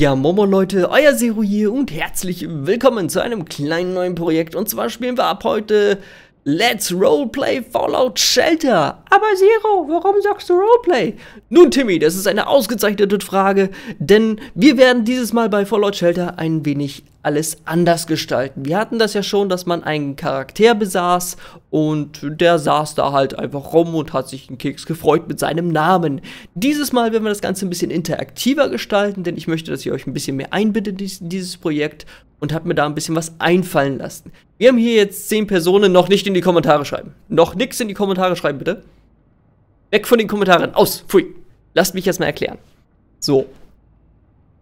Ja, Momo Leute, euer Zero hier und herzlich willkommen zu einem kleinen neuen Projekt. Und zwar spielen wir ab heute Let's Roleplay Fallout Shelter. Aber Zero, warum sagst du Roleplay? Nun, Timmy, das ist eine ausgezeichnete Frage, denn wir werden dieses Mal bei Fallout Shelter ein wenig alles anders gestalten. Wir hatten das ja schon, dass man einen Charakter besaß und der saß da halt einfach rum und hat sich einen Keks gefreut mit seinem Namen. Dieses Mal werden wir das Ganze ein bisschen interaktiver gestalten, denn ich möchte, dass ihr euch ein bisschen mehr einbindet in dieses Projekt und habe mir da ein bisschen was einfallen lassen. Wir haben hier jetzt zehn Personen, noch nicht in die Kommentare schreiben. Noch nichts in die Kommentare schreiben, bitte. Weg von den Kommentaren, aus, pfui. Lasst mich erstmal erklären. So.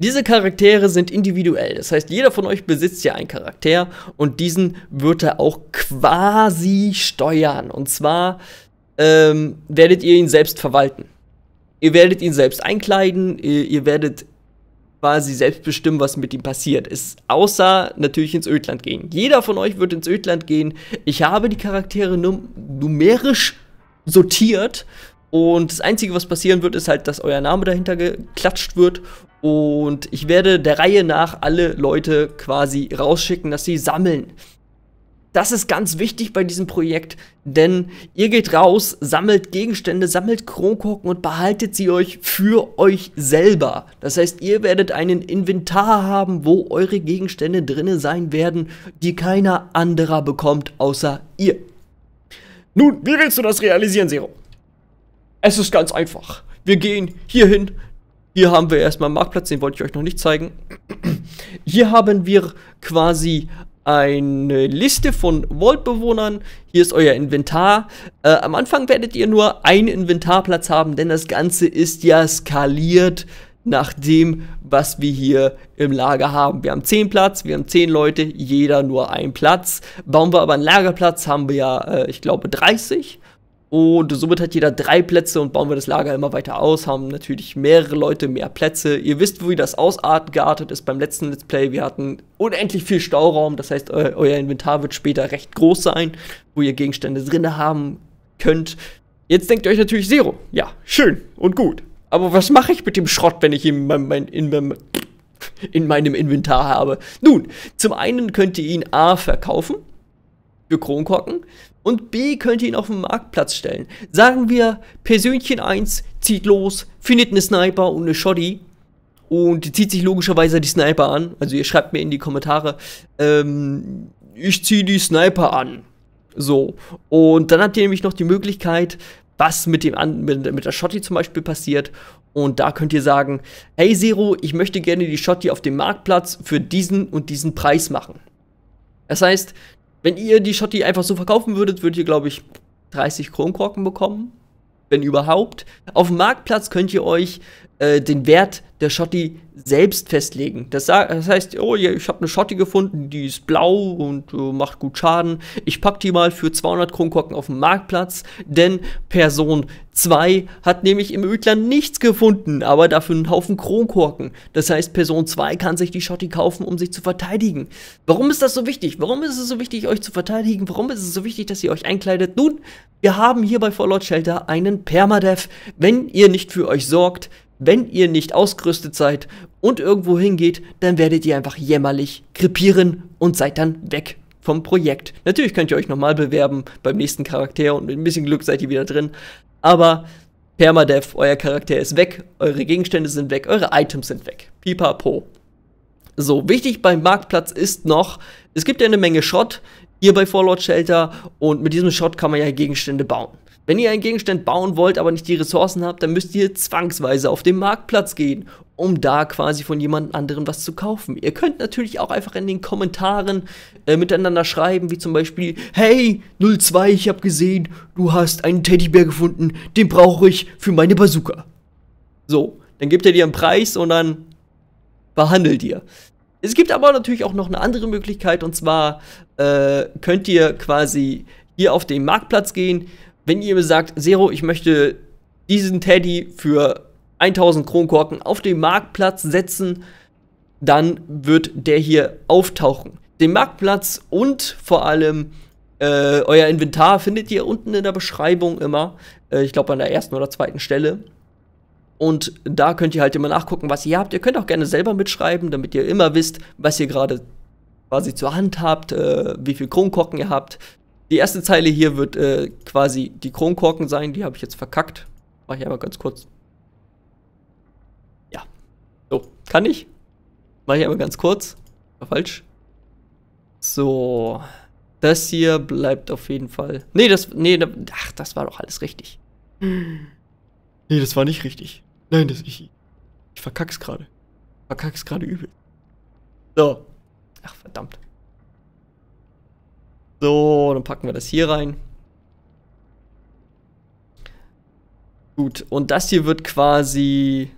Diese Charaktere sind individuell. Das heißt, jeder von euch besitzt ja einen Charakter und diesen wird er auch quasi steuern. Und zwar ähm, werdet ihr ihn selbst verwalten. Ihr werdet ihn selbst einkleiden, ihr, ihr werdet quasi selbst bestimmen, was mit ihm passiert ist. Außer natürlich ins Ödland gehen. Jeder von euch wird ins Ödland gehen. Ich habe die Charaktere num numerisch sortiert. Und das Einzige, was passieren wird, ist halt, dass euer Name dahinter geklatscht wird. Und ich werde der Reihe nach alle Leute quasi rausschicken, dass sie sammeln. Das ist ganz wichtig bei diesem Projekt, denn ihr geht raus, sammelt Gegenstände, sammelt Kronkorken und behaltet sie euch für euch selber. Das heißt, ihr werdet einen Inventar haben, wo eure Gegenstände drinne sein werden, die keiner anderer bekommt außer ihr. Nun, wie willst du das realisieren, Zero? Es ist ganz einfach. Wir gehen hier hin. Hier haben wir erstmal einen Marktplatz, den wollte ich euch noch nicht zeigen. Hier haben wir quasi eine Liste von Vault-Bewohnern. Hier ist euer Inventar. Äh, am Anfang werdet ihr nur einen Inventarplatz haben, denn das Ganze ist ja skaliert nach dem, was wir hier im Lager haben. Wir haben 10 Platz, wir haben 10 Leute, jeder nur einen Platz. Bauen wir aber einen Lagerplatz, haben wir ja, äh, ich glaube, 30. Und somit hat jeder drei Plätze und bauen wir das Lager immer weiter aus, haben natürlich mehrere Leute, mehr Plätze. Ihr wisst, wie das ausgeartet ist beim letzten Let's Play. Wir hatten unendlich viel Stauraum, das heißt, eu euer Inventar wird später recht groß sein, wo ihr Gegenstände drin haben könnt. Jetzt denkt ihr euch natürlich Zero. Ja, schön und gut. Aber was mache ich mit dem Schrott, wenn ich ihn in, mein, in, in meinem Inventar habe? Nun, zum einen könnt ihr ihn A verkaufen für Kronkorken und B könnt ihr ihn auf den Marktplatz stellen. Sagen wir, Persönchen 1 zieht los, findet eine Sniper und eine Shoddy und zieht sich logischerweise die Sniper an. Also ihr schreibt mir in die Kommentare, ähm, ich ziehe die Sniper an. So. Und dann habt ihr nämlich noch die Möglichkeit, was mit, dem an mit, mit der Shotty zum Beispiel passiert. Und da könnt ihr sagen, hey Zero, ich möchte gerne die Shotty auf dem Marktplatz für diesen und diesen Preis machen. Das heißt, wenn ihr die Schotti einfach so verkaufen würdet, würdet ihr, glaube ich, 30 Kronkorken bekommen. Wenn überhaupt. Auf dem Marktplatz könnt ihr euch äh, den Wert der Schotti selbst festlegen. Das, das heißt, oh, ich habe eine Schotti gefunden, die ist blau und äh, macht gut Schaden. Ich packe die mal für 200 Kronkorken auf den Marktplatz, denn Person 2 hat nämlich im Ödland nichts gefunden, aber dafür einen Haufen Kronkorken. Das heißt, Person 2 kann sich die Schotti kaufen, um sich zu verteidigen. Warum ist das so wichtig? Warum ist es so wichtig, euch zu verteidigen? Warum ist es so wichtig, dass ihr euch einkleidet? Nun, wir haben hier bei Fallout Shelter einen Permadeath. Wenn ihr nicht für euch sorgt, wenn ihr nicht ausgerüstet seid und irgendwo hingeht, dann werdet ihr einfach jämmerlich krepieren und seid dann weg vom Projekt. Natürlich könnt ihr euch nochmal bewerben beim nächsten Charakter und mit ein bisschen Glück seid ihr wieder drin. Aber Permadeath, euer Charakter ist weg, eure Gegenstände sind weg, eure Items sind weg. Pipapo. So, wichtig beim Marktplatz ist noch, es gibt ja eine Menge Schrott hier bei Fallout Shelter und mit diesem Schrott kann man ja Gegenstände bauen. Wenn ihr einen Gegenstand bauen wollt, aber nicht die Ressourcen habt, dann müsst ihr zwangsweise auf den Marktplatz gehen, um da quasi von jemand anderem was zu kaufen. Ihr könnt natürlich auch einfach in den Kommentaren äh, miteinander schreiben, wie zum Beispiel, hey, 02, ich habe gesehen, du hast einen Teddybär gefunden, den brauche ich für meine Bazooka. So, dann gebt ihr dir einen Preis und dann behandelt ihr. Es gibt aber natürlich auch noch eine andere Möglichkeit und zwar äh, könnt ihr quasi hier auf den Marktplatz gehen, wenn ihr mir sagt, Zero, ich möchte diesen Teddy für 1000 Kronkorken auf den Marktplatz setzen, dann wird der hier auftauchen. Den Marktplatz und vor allem äh, euer Inventar findet ihr unten in der Beschreibung immer. Äh, ich glaube an der ersten oder zweiten Stelle. Und da könnt ihr halt immer nachgucken, was ihr habt. Ihr könnt auch gerne selber mitschreiben, damit ihr immer wisst, was ihr gerade quasi zur Hand habt, äh, wie viel Kronkorken ihr habt. Die erste Zeile hier wird äh, quasi die Kronkorken sein. Die habe ich jetzt verkackt. Mach ich einmal ganz kurz. Ja. So, kann ich. Mach ich einmal ganz kurz. War falsch. So. Das hier bleibt auf jeden Fall. Nee, das. Nee, ach, das war doch alles richtig. Nee, das war nicht richtig. Nein, das ich. Ich verkack's gerade. Verkack's gerade übel. So. Ach, verdammt. So, dann packen wir das hier rein. Gut, und das hier wird quasi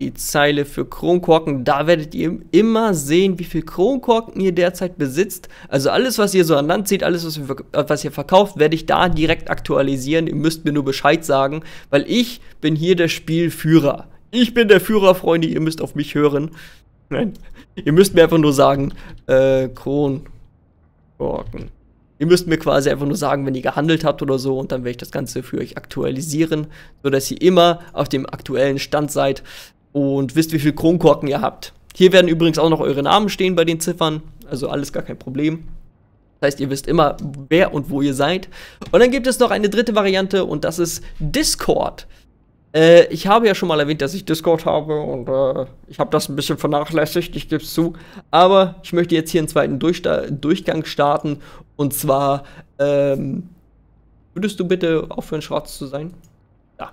die Zeile für Kronkorken. Da werdet ihr immer sehen, wie viel Kronkorken ihr derzeit besitzt. Also alles, was ihr so an Land seht, alles, was ihr, was ihr verkauft, werde ich da direkt aktualisieren. Ihr müsst mir nur Bescheid sagen, weil ich bin hier der Spielführer. Ich bin der Führer, Freunde, ihr müsst auf mich hören. Nein, ihr müsst mir einfach nur sagen, äh, Kronkorken. Ihr müsst mir quasi einfach nur sagen, wenn ihr gehandelt habt oder so, und dann werde ich das Ganze für euch aktualisieren, sodass ihr immer auf dem aktuellen Stand seid und wisst, wie viel Kronkorken ihr habt. Hier werden übrigens auch noch eure Namen stehen bei den Ziffern, also alles gar kein Problem. Das heißt, ihr wisst immer, wer und wo ihr seid. Und dann gibt es noch eine dritte Variante und das ist Discord. Äh, ich habe ja schon mal erwähnt, dass ich Discord habe und äh, ich habe das ein bisschen vernachlässigt, ich gebe es zu. Aber ich möchte jetzt hier einen zweiten Durchsta Durchgang starten und zwar, ähm, würdest du bitte aufhören, schwarz zu sein? Ja.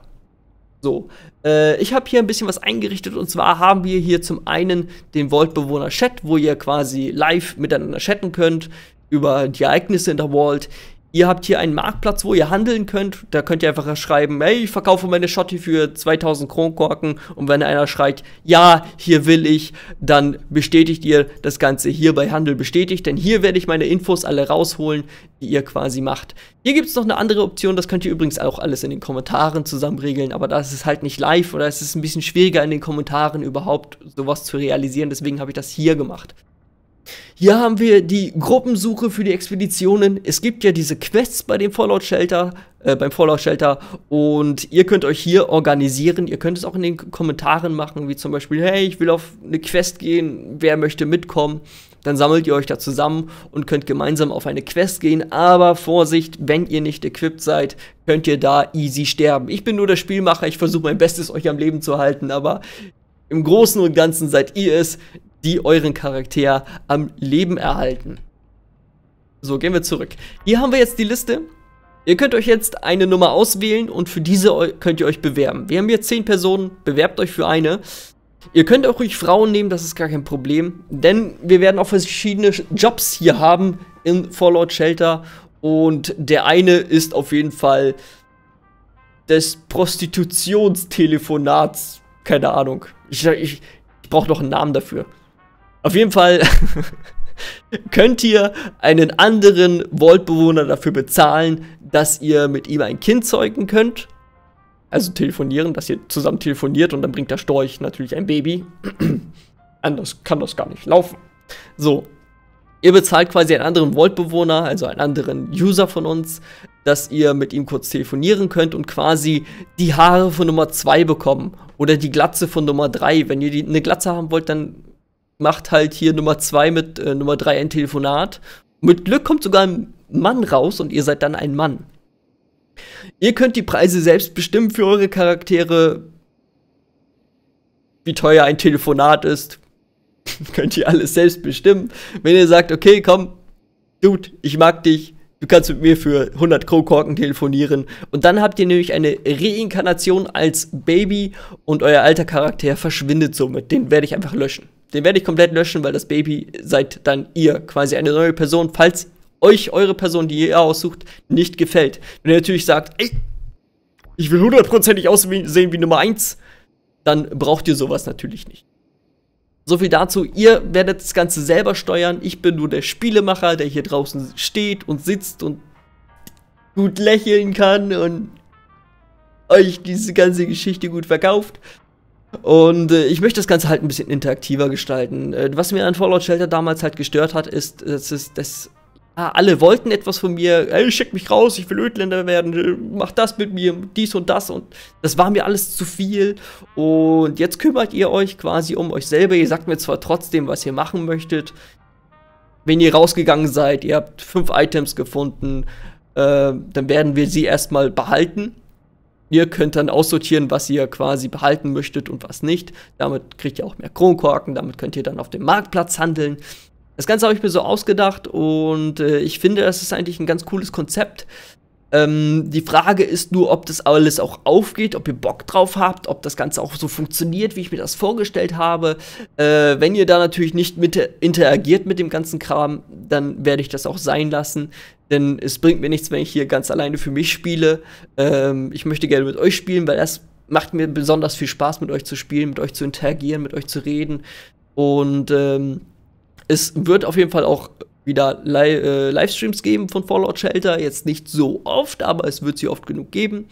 So, äh, ich habe hier ein bisschen was eingerichtet und zwar haben wir hier zum einen den Vault-Bewohner-Chat, wo ihr quasi live miteinander chatten könnt über die Ereignisse in der Vault. Ihr habt hier einen Marktplatz, wo ihr handeln könnt. Da könnt ihr einfach schreiben, hey, ich verkaufe meine Schotti für 2000 Kronkorken. Und wenn einer schreit, ja, hier will ich, dann bestätigt ihr das Ganze hier bei Handel bestätigt. Denn hier werde ich meine Infos alle rausholen, die ihr quasi macht. Hier gibt es noch eine andere Option, das könnt ihr übrigens auch alles in den Kommentaren zusammen regeln. Aber das ist halt nicht live oder es ist ein bisschen schwieriger in den Kommentaren überhaupt sowas zu realisieren. Deswegen habe ich das hier gemacht. Hier haben wir die Gruppensuche für die Expeditionen. Es gibt ja diese Quests bei dem Fallout Shelter, äh, beim Fallout Shelter und ihr könnt euch hier organisieren. Ihr könnt es auch in den Kommentaren machen, wie zum Beispiel, hey, ich will auf eine Quest gehen, wer möchte mitkommen? Dann sammelt ihr euch da zusammen und könnt gemeinsam auf eine Quest gehen. Aber Vorsicht, wenn ihr nicht equipped seid, könnt ihr da easy sterben. Ich bin nur der Spielmacher, ich versuche mein Bestes, euch am Leben zu halten, aber im Großen und Ganzen seid ihr es, die euren Charakter am Leben erhalten. So, gehen wir zurück. Hier haben wir jetzt die Liste. Ihr könnt euch jetzt eine Nummer auswählen und für diese könnt ihr euch bewerben. Wir haben hier 10 Personen, bewerbt euch für eine. Ihr könnt auch ruhig Frauen nehmen, das ist gar kein Problem. Denn wir werden auch verschiedene Jobs hier haben in Fallout Shelter. Und der eine ist auf jeden Fall des Prostitutionstelefonats. Keine Ahnung. Ich, ich, ich brauche noch einen Namen dafür. Auf jeden Fall könnt ihr einen anderen Vault-Bewohner dafür bezahlen, dass ihr mit ihm ein Kind zeugen könnt. Also telefonieren, dass ihr zusammen telefoniert und dann bringt der Storch natürlich ein Baby. Anders kann das gar nicht laufen. So. Ihr bezahlt quasi einen anderen Vault-Bewohner, also einen anderen User von uns, dass ihr mit ihm kurz telefonieren könnt und quasi die Haare von Nummer 2 bekommen. Oder die Glatze von Nummer 3. Wenn ihr die, eine Glatze haben wollt, dann macht halt hier Nummer 2 mit äh, Nummer 3 ein Telefonat. Mit Glück kommt sogar ein Mann raus und ihr seid dann ein Mann. Ihr könnt die Preise selbst bestimmen für eure Charaktere. Wie teuer ein Telefonat ist, könnt ihr alles selbst bestimmen. Wenn ihr sagt, okay, komm, Dude, ich mag dich, du kannst mit mir für 100 Kronkorken telefonieren. Und dann habt ihr nämlich eine Reinkarnation als Baby und euer alter Charakter verschwindet somit. Den werde ich einfach löschen. Den werde ich komplett löschen, weil das Baby seid dann ihr, quasi eine neue Person, falls euch eure Person, die ihr aussucht, nicht gefällt. Wenn ihr natürlich sagt, ey, ich will hundertprozentig aussehen wie Nummer 1, dann braucht ihr sowas natürlich nicht. So viel dazu, ihr werdet das Ganze selber steuern. Ich bin nur der Spielemacher, der hier draußen steht und sitzt und gut lächeln kann und euch diese ganze Geschichte gut verkauft. Und äh, ich möchte das Ganze halt ein bisschen interaktiver gestalten. Äh, was mir an Fallout Shelter damals halt gestört hat, ist, dass es, das Ah, alle wollten etwas von mir, ey, schick mich raus, ich will Ödländer werden, mach das mit mir, dies und das. Und das war mir alles zu viel. Und jetzt kümmert ihr euch quasi um euch selber, ihr sagt mir zwar trotzdem, was ihr machen möchtet, wenn ihr rausgegangen seid, ihr habt fünf Items gefunden, äh, dann werden wir sie erstmal behalten. Ihr könnt dann aussortieren, was ihr quasi behalten möchtet und was nicht. Damit kriegt ihr auch mehr Kronkorken, damit könnt ihr dann auf dem Marktplatz handeln. Das Ganze habe ich mir so ausgedacht und äh, ich finde, das ist eigentlich ein ganz cooles Konzept. Ähm, die Frage ist nur, ob das alles auch aufgeht, ob ihr Bock drauf habt, ob das Ganze auch so funktioniert, wie ich mir das vorgestellt habe. Äh, wenn ihr da natürlich nicht mit interagiert mit dem ganzen Kram, dann werde ich das auch sein lassen. Denn es bringt mir nichts, wenn ich hier ganz alleine für mich spiele. Ähm, ich möchte gerne mit euch spielen, weil das macht mir besonders viel Spaß, mit euch zu spielen, mit euch zu interagieren, mit euch zu reden. Und ähm, es wird auf jeden Fall auch wieder Li äh, Livestreams geben von Fallout Shelter. Jetzt nicht so oft, aber es wird sie oft genug geben.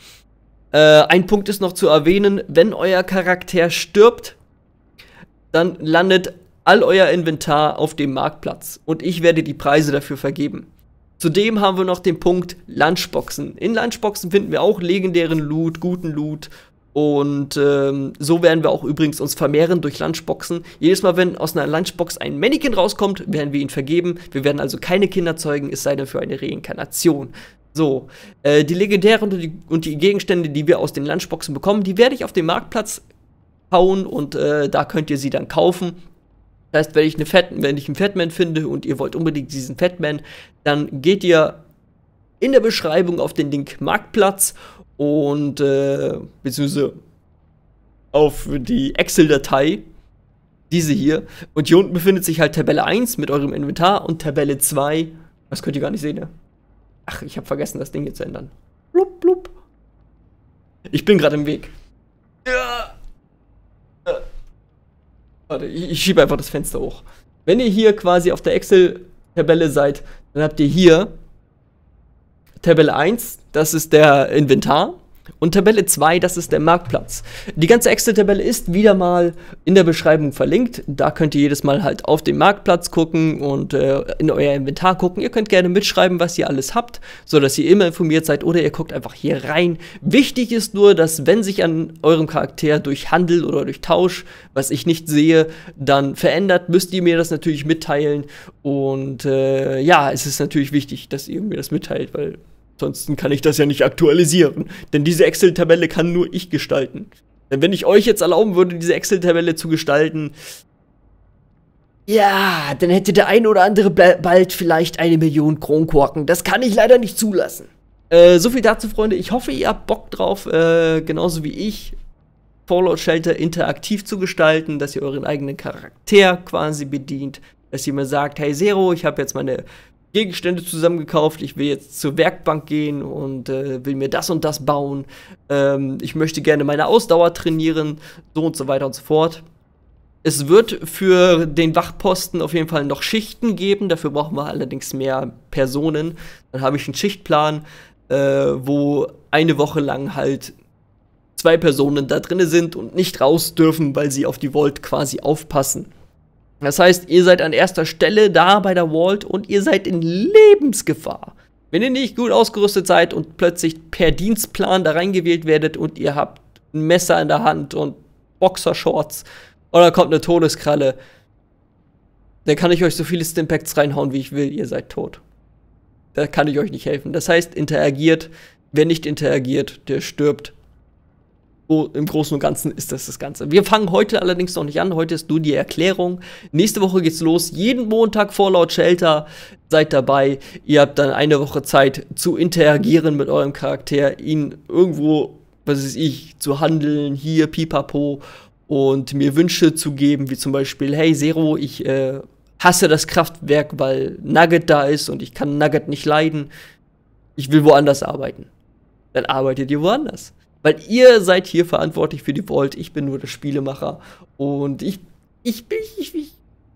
Äh, ein Punkt ist noch zu erwähnen, wenn euer Charakter stirbt, dann landet all euer Inventar auf dem Marktplatz und ich werde die Preise dafür vergeben. Zudem haben wir noch den Punkt Lunchboxen. In Lunchboxen finden wir auch legendären Loot, guten Loot und ähm, so werden wir auch übrigens uns vermehren durch Lunchboxen. Jedes Mal, wenn aus einer Lunchbox ein Mannequin rauskommt, werden wir ihn vergeben. Wir werden also keine Kinder zeugen, es sei denn für eine Reinkarnation. So, äh, die legendären und die, und die, Gegenstände, die wir aus den Lunchboxen bekommen, die werde ich auf dem Marktplatz hauen und äh, da könnt ihr sie dann kaufen. Das heißt, wenn ich, eine Fat, wenn ich einen Fatman finde und ihr wollt unbedingt diesen Fatman, dann geht ihr in der Beschreibung auf den Link Marktplatz und äh, beziehungsweise auf die Excel-Datei, diese hier. Und hier unten befindet sich halt Tabelle 1 mit eurem Inventar und Tabelle 2. Das könnt ihr gar nicht sehen, ne? Ach, ich habe vergessen, das Ding hier zu ändern. Blub, blub. Ich bin gerade im Weg. Ja. Warte, ich, ich schiebe einfach das Fenster hoch. Wenn ihr hier quasi auf der Excel-Tabelle seid, dann habt ihr hier Tabelle 1, das ist der Inventar. Und Tabelle 2, das ist der Marktplatz. Die ganze Excel-Tabelle ist wieder mal in der Beschreibung verlinkt. Da könnt ihr jedes Mal halt auf den Marktplatz gucken und äh, in euer Inventar gucken. Ihr könnt gerne mitschreiben, was ihr alles habt, sodass ihr immer informiert seid oder ihr guckt einfach hier rein. Wichtig ist nur, dass wenn sich an eurem Charakter durch Handel oder durch Tausch, was ich nicht sehe, dann verändert, müsst ihr mir das natürlich mitteilen. Und äh, ja, es ist natürlich wichtig, dass ihr mir das mitteilt, weil Ansonsten kann ich das ja nicht aktualisieren. Denn diese Excel-Tabelle kann nur ich gestalten. Denn wenn ich euch jetzt erlauben würde, diese Excel-Tabelle zu gestalten, ja, dann hätte der eine oder andere bald vielleicht eine Million Kronkorken. Das kann ich leider nicht zulassen. Äh, so viel dazu, Freunde. Ich hoffe, ihr habt Bock drauf, äh, genauso wie ich, Fallout Shelter interaktiv zu gestalten, dass ihr euren eigenen Charakter quasi bedient, dass ihr mir sagt, hey Zero, ich habe jetzt meine Gegenstände zusammengekauft, ich will jetzt zur Werkbank gehen und äh, will mir das und das bauen, ähm, ich möchte gerne meine Ausdauer trainieren, so und so weiter und so fort. Es wird für den Wachposten auf jeden Fall noch Schichten geben, dafür brauchen wir allerdings mehr Personen. Dann habe ich einen Schichtplan, äh, wo eine Woche lang halt zwei Personen da drin sind und nicht raus dürfen, weil sie auf die Vault quasi aufpassen. Das heißt, ihr seid an erster Stelle da bei der Vault und ihr seid in Lebensgefahr. Wenn ihr nicht gut ausgerüstet seid und plötzlich per Dienstplan da reingewählt werdet und ihr habt ein Messer in der Hand und Boxershorts oder kommt eine Todeskralle, dann kann ich euch so viele Stimpacts reinhauen, wie ich will, ihr seid tot. Da kann ich euch nicht helfen. Das heißt, interagiert. Wer nicht interagiert, der stirbt im Großen und Ganzen ist das das Ganze. Wir fangen heute allerdings noch nicht an. Heute ist nur die Erklärung. Nächste Woche geht's los. Jeden Montag Fallout Shelter. Seid dabei. Ihr habt dann eine Woche Zeit zu interagieren mit eurem Charakter, ihn irgendwo, was weiß ich, zu handeln, hier, pipapo, und mir Wünsche zu geben, wie zum Beispiel, hey Zero, ich äh, hasse das Kraftwerk, weil Nugget da ist und ich kann Nugget nicht leiden. Ich will woanders arbeiten. Dann arbeitet ihr woanders. Weil ihr seid hier verantwortlich für die Vault, ich bin nur der Spielemacher. Und ich, ich, ich, ich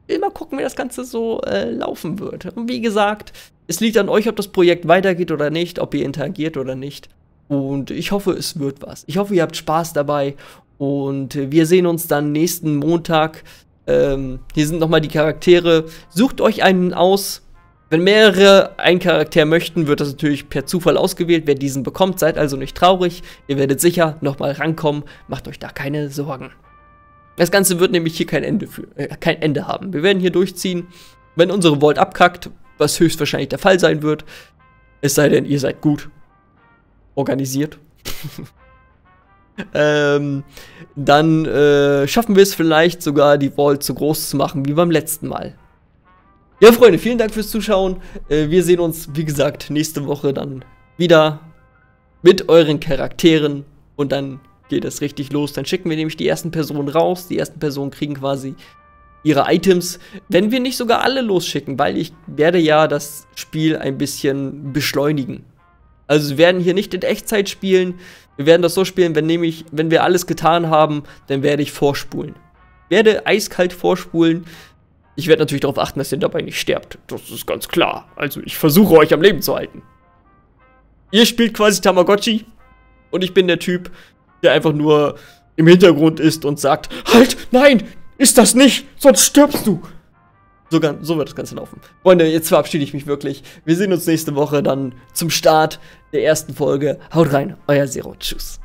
will mal gucken, wie das Ganze so äh, laufen wird. Und wie gesagt, es liegt an euch, ob das Projekt weitergeht oder nicht, ob ihr interagiert oder nicht. Und ich hoffe, es wird was. Ich hoffe, ihr habt Spaß dabei. Und wir sehen uns dann nächsten Montag. Ähm, hier sind nochmal die Charaktere. Sucht euch einen aus. Wenn mehrere einen Charakter möchten, wird das natürlich per Zufall ausgewählt, wer diesen bekommt. Seid also nicht traurig. Ihr werdet sicher nochmal rankommen. Macht euch da keine Sorgen. Das Ganze wird nämlich hier kein Ende, für, äh, kein Ende haben. Wir werden hier durchziehen. Wenn unsere Vault abkackt, was höchstwahrscheinlich der Fall sein wird, es sei denn, ihr seid gut organisiert. ähm, dann äh, schaffen wir es vielleicht sogar, die Vault so groß zu machen wie beim letzten Mal. Ja, Freunde, vielen Dank fürs Zuschauen. Äh, wir sehen uns, wie gesagt, nächste Woche dann wieder mit euren Charakteren und dann geht es richtig los. Dann schicken wir nämlich die ersten Personen raus. Die ersten Personen kriegen quasi ihre Items, wenn wir nicht sogar alle losschicken, weil ich werde ja das Spiel ein bisschen beschleunigen. Also wir werden hier nicht in Echtzeit spielen. Wir werden das so spielen, wenn nämlich, wenn wir alles getan haben, dann werde ich vorspulen. Ich werde eiskalt vorspulen. Ich werde natürlich darauf achten, dass ihr dabei nicht sterbt. Das ist ganz klar. Also ich versuche euch am Leben zu halten. Ihr spielt quasi Tamagotchi und ich bin der Typ, der einfach nur im Hintergrund ist und sagt, halt, nein, ist das nicht, sonst stirbst du. So, so wird das Ganze laufen. Freunde, jetzt verabschiede ich mich wirklich. Wir sehen uns nächste Woche dann zum Start der ersten Folge. Haut rein, euer Zero. Tschüss.